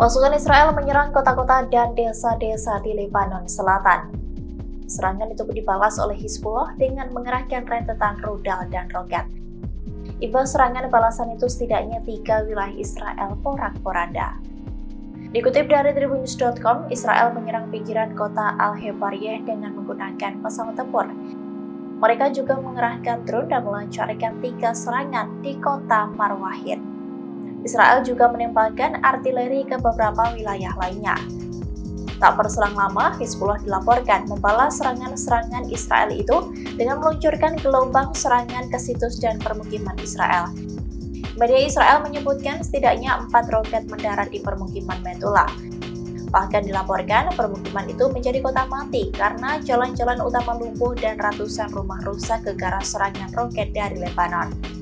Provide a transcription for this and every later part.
Pasukan Israel menyerang kota-kota dan desa-desa di Lebanon Selatan. Serangan itu dibalas oleh Hizbullah dengan mengerahkan rentetan rudal dan roket. Imbas serangan balasan itu setidaknya tiga wilayah Israel porak-poranda. Dikutip dari Tribunnews.com, Israel menyerang pinggiran kota Al-Hebariyeh dengan menggunakan pesawat tempur. Mereka juga mengerahkan drone dan melancarkan tiga serangan di kota Marwahid. Israel juga menembakkan artileri ke beberapa wilayah lainnya. Tak berselang lama, Hizbullah dilaporkan membalas serangan-serangan Israel itu dengan meluncurkan gelombang serangan ke situs dan permukiman Israel. Media Israel menyebutkan setidaknya empat roket mendarat di permukiman Metula. Bahkan dilaporkan permukiman itu menjadi kota mati karena jalan-jalan utama lumpuh dan ratusan rumah rusak ke gara serangan roket dari Lebanon.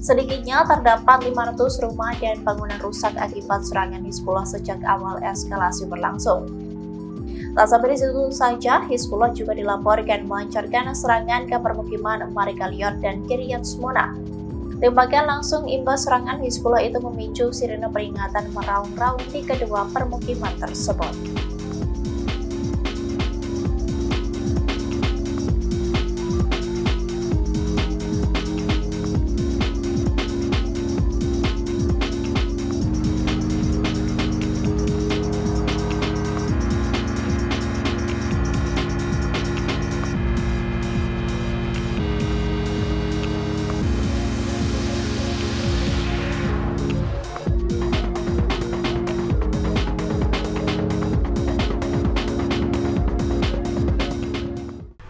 Sedikitnya terdapat 500 rumah dan bangunan rusak akibat serangan Hizbullah sejak awal eskalasi berlangsung. Tak sampai di situ saja, Hizbullah juga dilaporkan melancarkan serangan ke permukiman Marikaliot dan Kiryat Smona. Tembakan langsung imbas serangan Hizbullah itu memicu sirene peringatan meraung-raung di kedua permukiman tersebut.